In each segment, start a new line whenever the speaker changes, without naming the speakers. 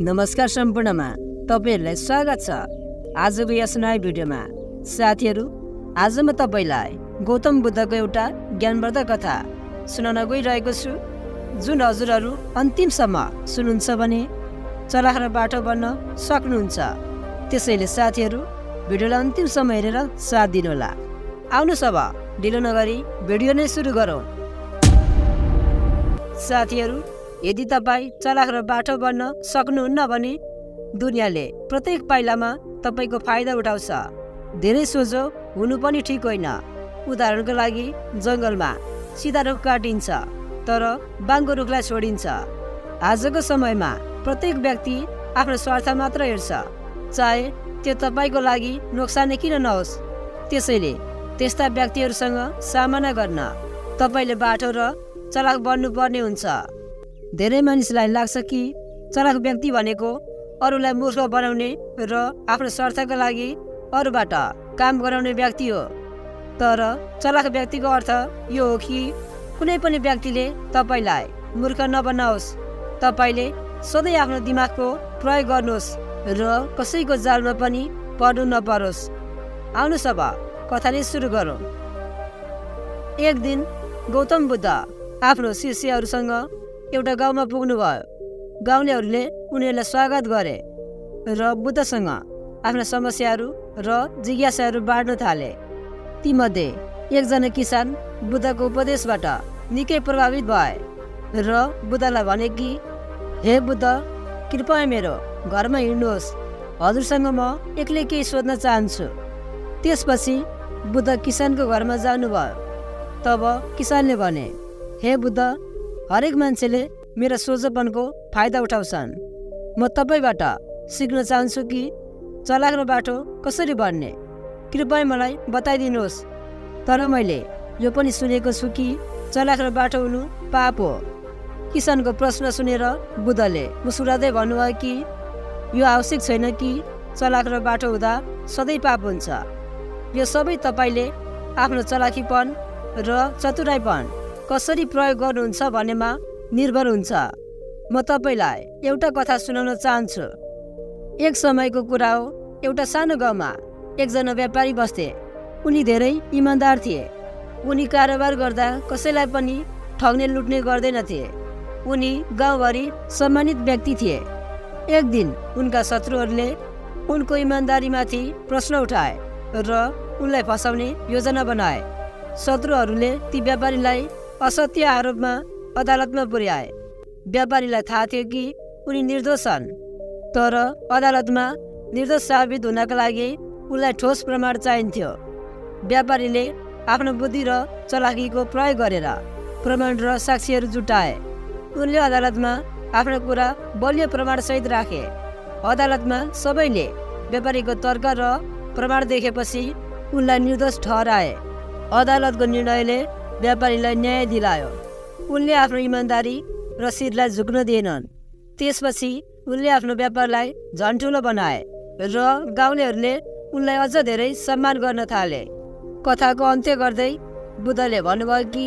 नमस्कार सम्पूर्णमा तपाईँहरूलाई स्वागत छ। आजको यस नयाँ भिडियोमा साथीहरू आज म तपाईँलाई गौतम बुद्धको एउटा ज्ञानवर्धक कथा सुनाउन गइरहेको छु। जुन हजुरहरू अन्तिमसम्म सुन्नुहुन्छ भने चलाख र बाटो बन्न सक्नुहुन्छ। त्यसैले साथीहरू भिडियोलाई अन्तिमसम्म हेरेर साथ दिनुहोला। आउनुहोस् अब ढिलो नगरी भिडियो नै सुरु गरौँ। साथीहरू यदि तपाईँ चलाख र बाटो बन्न सक्नुहुन्न भने दुनियाँले प्रत्येक पाइलामा तपाईँको फाइदा उठाउँछ। धेरै सोझो हुनु पनि ठिक होइन। उदाहरणको लागि जङ्गलमा सिधा रुख काटिन्छ तर बाङ्गो रुखलाई छोडिन्छ। आजको समयमा प्रत्येक व्यक्ति आफ्नो स्वार्थ मात्र हेर्छ। चाहे त्यो तपाईँको लागि नोक्सानै किन नहोस् त्यसैले त्यस्ता व्यक्तिहरूसँग सामना गर्न तपाईँले बाटो र चलाक बन्नुपर्ने हुन्छ। धेरै मानिसलाई लाग्छ कि चलाक व्यक्ति भनेको अरूलाई मूर्ख बनाउने र आफ्नो स्वार्थका लागि अरूबाट काम गराउने व्यक्ति हो। तर चलाक व्यक्तिको अर्थ यो हो कि कुनै पनि व्यक्तिले तपाईँलाई मूर्ख नबनाओस्। तपाईँले सधैँ आफ्नो दिमागको प्रयोग गर्नुहोस् र कसैको जालमा पनि पर्नु नपरोस्। आउनुहोस् अब नै सुरु गरौँ। एक दिन गौतम बुद्ध आफ्नो शिष्यहरूसँग एउटा गाउँमा पुग्नुभयो। गाउँलेहरूले उनीहरूलाई स्वागत गरे र बुद्धसँग आफ्ना समस्याहरू र जिज्ञासाहरू बाँड्न थाले। तीमध्ये एकजना किसान बुद्धको उपदेशबाट निकै प्रभावित भए र बुद्धलाई भने कि हे बुद्ध कृपया मेरो घरमा हिँड्नुहोस्। हजुरसँग म एक्लै केही सोध्न चाहन्छु। त्यसपछि बुद्ध किसानको घरमा जानुभयो। तब किसानले भने हे बुद्ध हरेक मान्छेले मेरा सोझोपनको फाइदा उठाउँछन्। म तपाईँबाट सिक्न चाहन्छु कि चलाक र बाटो कसरी बढ्ने कृपया मलाई बताइदिनुहोस्। तर मैले यो पनि सुनेको छु कि चलाक र बाटो हुनु पाप हो। किसानको प्रश्न सुनेर बुद्धले मुस्कुराउँदै भन्नुभयो कि यो आवश्यक छैन कि चलाक र बाटो हुँदा सधैँ पाप हुन्छ। यो सबै तपाईँले आफ्नो चलाखीपन र चतुराइपन कसरी प्रयोग गर्नुहुन्छ भन्नेमा निर्भर हुन्छ। म तपाईँलाई एउटा कथा सुनाउन चाहन्छु। एक समयको कुरा हो एउटा सानो गाउँमा एकजना व्यापारी बस्थे। उनी धेरै इमान्दार थिए। उनी कारोबार गर्दा कसैलाई पनि ठग्ने लुट्ने गर्दैनथे उनी गाउँभरि सम्मानित व्यक्ति थिए। एक दिन उनका शत्रुहरूले उनको इमान्दारीमाथि प्रश्न उठाए र उनलाई फसाउने योजना बनाए। शत्रुहरूले ती व्यापारीलाई असत्य आरोपमा अदालतमा पुर्याए। व्यापारीलाई थाहा थियो कि उनी निर्दोष छन् तर अदालतमा निर्दोष साबित हुनका लागि उनलाई ठोस प्रमाण चाहिन्थ्यो। व्यापारीले आफ्नो बुद्धि र चलाखीको प्रयोग गरेर प्रमाण र साक्षीहरू जुटाए। उनले अदालतमा आफ्नो कुरा बलियो प्रमाणसहित राखे। अदालतमा सबैले व्यापारीको तर्क र प्रमाण देखेपछि उनलाई निर्दोष ठहराए। अदालतको निर्णयले व्यापारीलाई न्याय दिलायो। उनले आफ्नो इमान्दारी र शिरलाई झुक्न दिएनन्। त्यसपछि उनले आफ्नो व्यापारलाई झन् ठुलो बनाए र गाउँलेहरूले उनलाई अझ धेरै सम्मान गर्न थाले। कथाको अन्त्य गर्दै बुद्धले भन्नुभयो कि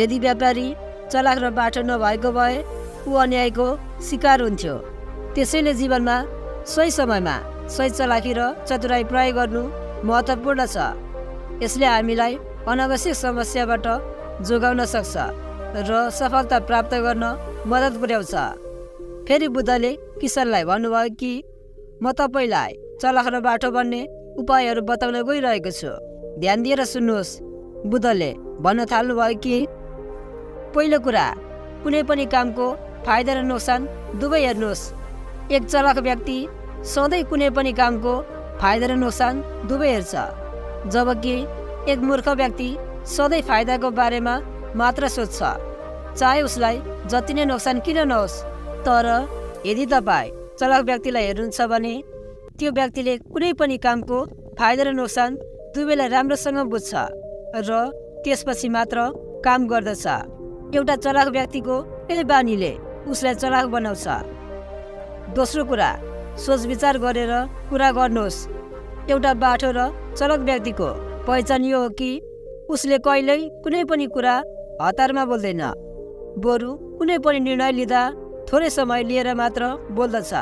यदि व्यापारी चलाक र बाटो नभएको भए ऊ अन्यायको शिकार हुन्थ्यो। त्यसैले जीवनमा सही समयमा सही चलाकी र चतुराई प्रयोग गर्नु महत्त्वपूर्ण छ। यसले हामीलाई अनावश्यक समस्याबाट जोगाउन सक्छ र सफलता प्राप्त गर्न मद्दत पुर्याउँछ। फेरि बुद्धले किसानलाई भन्नुभयो कि म तपाईँलाई चलाख र बाटो बन्ने उपायहरू बताउन गइरहेको छु। ध्यान दिएर सुन्नुहोस्। बुद्धले भन्न थाल्नुभयो कि पहिलो कुरा कुनै पनि कामको फाइदा र नोक्सान दुवै हेर्नुहोस्। एक चलाक व्यक्ति सधैँ कुनै पनि कामको फाइदा र नोक्सान दुवै हेर्छ। जबकि एक मूर्ख व्यक्ति सधैँ फाइदाको बारेमा मात्र सोध्छ। चाहे उसलाई जति नै नोक्सान किन नहोस् तर यदि तपाईँ चलाक व्यक्तिलाई हेर्नुहुन्छ भने त्यो व्यक्तिले कुनै पनि कामको फाइदा र नोक्सान दुवैलाई राम्रोसँग बुझ्छ र त्यसपछि मात्र काम गर्दछ। एउटा चलाक व्यक्तिको यही बानीले उसलाई चलाक बनाउँछ। दोस्रो कुरा सोच विचार गरेर कुरा गर्नुहोस्। एउटा बाठो र चलक व्यक्तिको पहिचान यो हो कि उसले कहिल्यै कुनै पनि कुरा हतारमा बोल्दैन। बरु कुनै पनि निर्णय लिँदा थोरै समय लिएर मात्र बोल्दछ।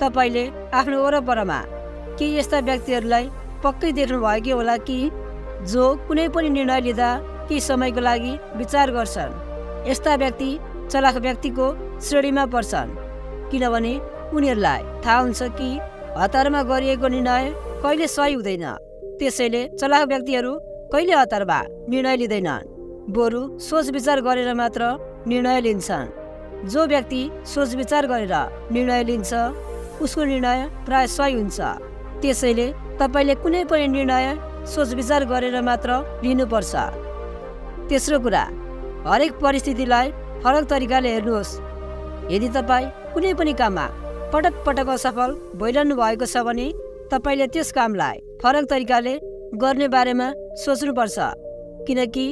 तपाईँले आफ्नो वरपरमा के यस्ता व्यक्तिहरूलाई पक्कै देख्नुभयो कि होला कि जो कुनै पनि निर्णय लिँदा केही समयको लागि विचार गर्छन्? यस्ता व्यक्ति चलाख व्यक्तिको श्रेणीमा पर्छन् किनभने उनीहरूलाई थाहा हुन्छ कि हतारमा गरिएको निर्णय कहिले सही हुँदैन। त्यसैले चलाख व्यक्तिहरू कहिले हतारमा निर्णय लिँदैनन्। बरु सोच विचार गरेर मात्र निर्णय लिन्छन्। जो व्यक्ति सोच विचार गरेर निर्णय लिन्छ उसको निर्णय प्राय सही हुन्छ। त्यसैले तपाईँले कुनै पनि निर्णय सोच विचार गरेर मात्र लिनुपर्छ। तेस्रो कुरा हरेक परिस्थितिलाई फरक तरिकाले हेर्नुहोस्। यदि तपाईँ कुनै पनि काममा पटक पटक असफल भइरहनु भएको छ भने तपाईँले त्यस कामलाई फरक तरिकाले गर्ने बारेमा सोच्नुपर्छ। किनकि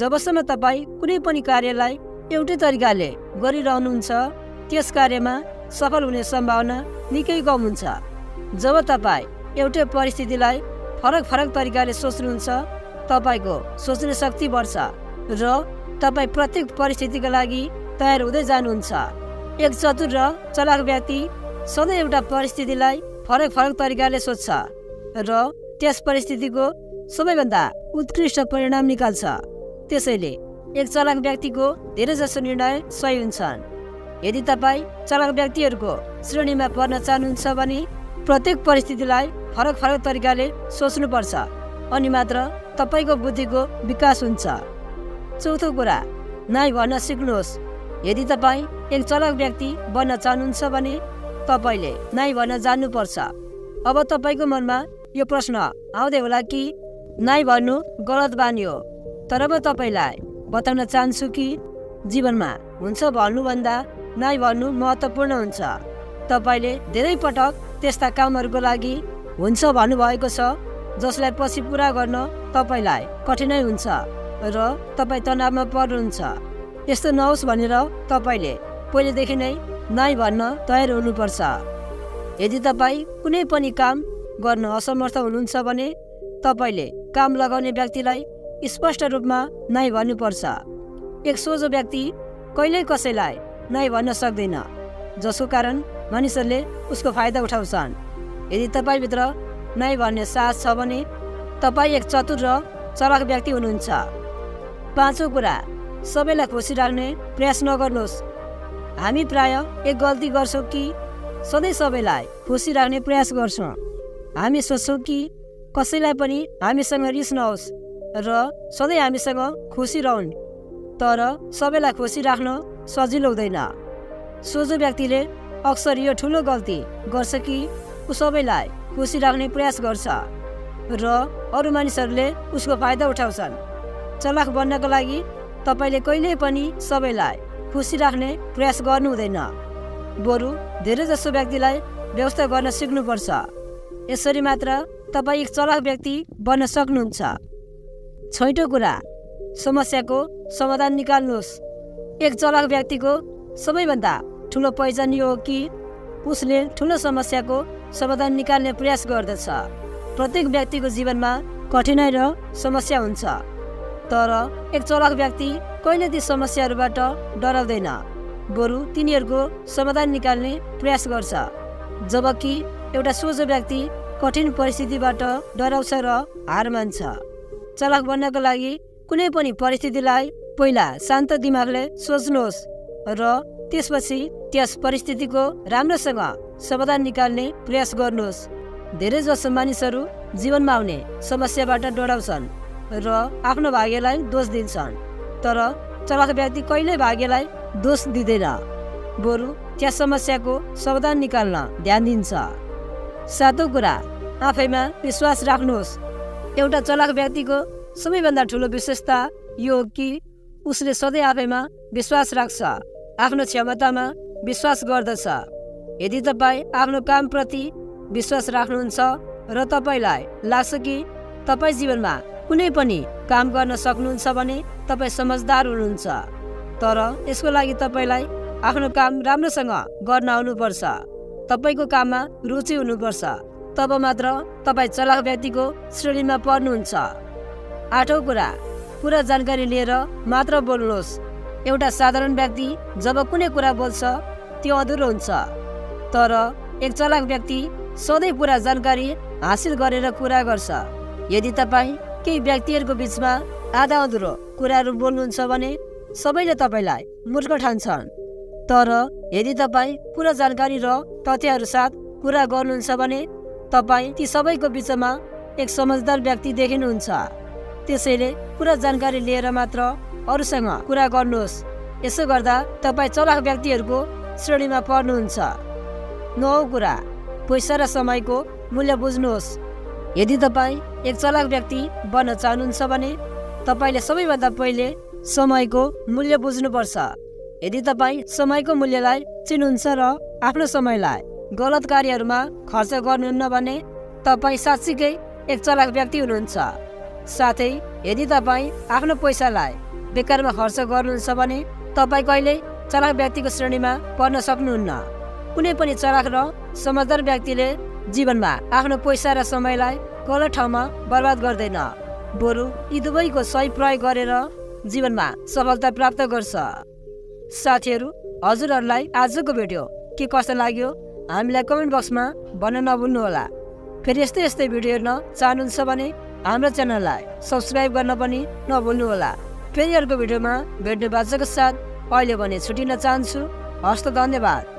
जबसम्म तपाईँ कुनै पनि कार्यलाई एउटै तरिकाले गरिरहनुहुन्छ त्यस कार्यमा सफल हुने सम्भावना निकै कम हुन्छ। जब तपाईँ एउटै परिस्थितिलाई फरक फरक तरिकाले सोच्नुहुन्छ तपाईँको सोच्ने शक्ति बढ्छ र तपाईँ प्रत्येक परिस्थितिका लागि तयार हुँदै जानुहुन्छ। एक चतुर र चलाक व्यक्ति सधैँ एउटा परिस्थितिलाई फरक फरक तरिकाले सोध्छ र त्यस परिस्थितिको सबैभन्दा उत्कृष्ट परिणाम निकाल्छ। त्यसैले एक चलाक व्यक्तिको धेरै जसो निर्णय सही हुन्छन्। यदि तपाईँ चलाक व्यक्तिहरूको श्रेणीमा पर्न चाहनुहुन्छ भने प्रत्येक परिस्थितिलाई फरक फरक तरिकाले सोच्नुपर्छ अनि मात्र तपाईँको बुद्धिको विकास हुन्छ। चौथो कुरा नाइ भन्न सिक्नुहोस्। यदि तपाईँ एक चलाक व्यक्ति बन्न चाहनुहुन्छ भने तपाईँले नाइ भन्न जान्नुपर्छ। अब तपाईँको मनमा यो प्रश्न आउँदै होला कि नाइ भन्नु गलत बानी हो। तर म तपाईँलाई बताउन चाहन्छु कि जीवनमा हुन्छ भन्नुभन्दा नाइ भन्नु महत्त्वपूर्ण हुन्छ। तपाईँले धेरै पटक त्यस्ता कामहरूको लागि हुन्छ भन्नुभएको छ जसलाई पछि पुरा गर्न तपाईँलाई कठिनाइ हुन्छ र तपाईँ तनावमा पर्नुहुन्छ। यस्तो नहोस् भनेर तपाईँले पहिलेदेखि नै नाइ भन्न तयार हुनुपर्छ। यदि तपाईँ कुनै पनि काम गर्न असमर्थ हुनुहुन्छ भने तपाईँले काम लगाउने व्यक्तिलाई स्पष्ट रूपमा नाइ भन्नुपर्छ। एक सोझो व्यक्ति कहिल्यै कसैलाई नाइ भन्न सक्दैन जसको कारण मानिसहरूले उसको फाइदा उठाउँछन्। यदि तपाईँभित्र नाइ भन्ने साहस छ भने तपाईँ एक चतुर र चलाक व्यक्ति हुनुहुन्छ। पाँचौँ कुरा सबैलाई खुसी राख्ने प्रयास नगर्नुहोस्। हामी प्राय एक गल्ती गर्छौँ कि सधैँ सबैलाई खुसी राख्ने प्रयास गर्छौँ। हामी सोच्छौँ कि कसैलाई पनि हामीसँग रिस नहोस् र सधैँ हामीसँग खुसी रहन् तर सबैलाई खुसी राख्न सजिलो हुँदैन। सोझो व्यक्तिले अक्सर यो ठुलो गल्ती गर्छ कि ऊ सबैलाई खुसी राख्ने प्रयास गर्छ र अरू मानिसहरूले उसको फाइदा उठाउँछन्। चलाख बन्नको लागि तपाईँले कहिल्यै पनि सबैलाई खुसी राख्ने प्रयास गर्नु हुँदैन। बरु धेरै जसो व्यक्तिलाई व्यवस्था गर्न सिक्नुपर्छ। यसरी मात्र तपाईँ एक चलाख व्यक्ति बन्न सक्नुहुन्छ। छैटौँ कुरा समस्याको समाधान निकाल्नुहोस्। एक चलाक व्यक्तिको सबैभन्दा ठुलो पहिचान यो हो कि उसले ठुलो समस्याको समाधान निकाल्ने प्रयास गर्दछ। प्रत्येक व्यक्तिको जीवनमा कठिनाइ र समस्या हुन्छ। तर एक चलाक व्यक्ति कहिले ती समस्याहरूबाट डराउँदैन। बरु तिनीहरूको समाधान निकाल्ने प्रयास गर्छ। जबकि एउटा सोझो व्यक्ति कठिन परिस्थितिबाट डराउँछ र हार मान्छ। चलाक बन्नको लागि कुनै पनि परिस्थितिलाई पहिला शान्त दिमागले सोच्नुहोस् र त्यसपछि त्यस परिस्थितिको राम्रोसँग समाधान निकाल्ने प्रयास गर्नुहोस्। धेरै जसो मानिसहरू जीवनमा आउने समस्याबाट डराउँछन्। र आफ्नो भाग्यलाई दोष दिन्छन्। तर चलाक व्यक्ति कहिल्यै भाग्यलाई दोष दिँदैन। बरु त्यस समस्याको समाधान निकाल्न ध्यान दिन्छ। सातौँ कुरा आफैमा विश्वास राख्नुहोस्। एउटा चलाक व्यक्तिको सबैभन्दा ठुलो विशेषता यो हो कि उसले सधैँ आफैमा विश्वास राख्छ आफ्नो क्षमतामा विश्वास गर्दछ। यदि तपाईँ आफ्नो कामप्रति विश्वास राख्नुहुन्छ र तपाईँलाई लाग्छ कि तपाईँ जीवनमा कुनै पनि काम गर्न सक्नुहुन्छ भने तपाईँ समझदार हुनुहुन्छ। तर यसको लागि तपाईँलाई आफ्नो काम राम्रोसँग गर्न आउनुपर्छ। तपाईँको काममा रुचि हुनुपर्छ। तब मात्र तपाईँ चलाक व्यक्तिको श्रेणीमा पर्नुहुन्छ। आठौँ कुरा पुरा जानकारी लिएर मात्र बोल्नुहोस्। एउटा साधारण व्यक्ति जब कुनै कुरा बोल्छ त्यो अधुरो हुन्छ। तर एक चलाक व्यक्ति सधैँ पुरा जानकारी हासिल गरेर कुरा गर्छ। यदि तपाईँ केही व्यक्तिहरूको बिचमा आधा अधुरो कुराहरू बोल्नुहुन्छ भने सबैले तपाईँलाई मूर्ख ठान्छन्। तर यदि तपाईँ पुरा जानकारी र तथ्यहरू साथ कुरा गर्नुहुन्छ भने तपाईँ ती सबैको बिचमा एक समझदार व्यक्ति देखिनुहुन्छ। त्यसैले पुरा जानकारी लिएर मात्र अरूसँग कुरा गर्नुहोस्। यसो गर्दा तपाईँ चलाक व्यक्तिहरूको श्रेणीमा पर्नुहुन्छ। नौ कुरा। पैसा र समयको मूल्य बुझ्नुहोस्। यदि तपाईँ एक चलाक व्यक्ति बन्न चाहनुहुन्छ भने तपाईँले सबैभन्दा पहिले समयको मूल्य बुझ्नुपर्छ। यदि तपाईँ समयको मूल्यलाई चिन्नुहुन्छ र आफ्नो समयलाई गलत कार्यहरूमा खर्च गर्नुहुन्न भने तपाईँ साँच्चीकै एक चलाक व्यक्ति हुनुहुन्छ। साथै यदि तपाईँ आफ्नो पैसालाई बेकारमा खर्च गर्नुहुन्छ भने तपाईँ कहिले चलाक व्यक्तिको श्रेणीमा पर्न सक्नुहुन्न। कुनै पनि चलाक र समझदार व्यक्तिले जीवनमा आफ्नो पैसा र समयलाई गलत ठाउँमा बर्बाद गर्दैन। बरु यी दुवैको सही प्रयोग गरेर जीवनमा सफलता प्राप्त गर्छ। साथीहरू हजुरहरूलाई आजको भिडियो के कस्तो लाग्यो हामीलाई कमेन्ट बक्समा भन्न नभुल्नुहोला। फेरि यस्तै यस्तै भिडियो हेर्न चाहनुहुन्छ भने हाम्रो च्यानललाई सब्सक्राइब गर्न पनि नभुल्नुहोला। फेरि अर्को भिडियोमा भेट्ने बाचाको साथ अहिले भने छुटिन चाहन्छु। हस्त धन्यवाद।